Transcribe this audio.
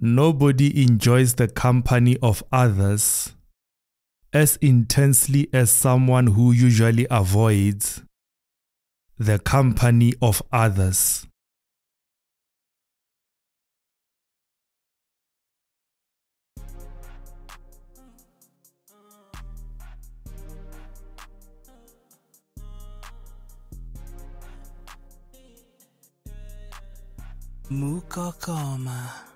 Nobody enjoys the company of others as intensely as someone who usually avoids the company of others. Mokokoma.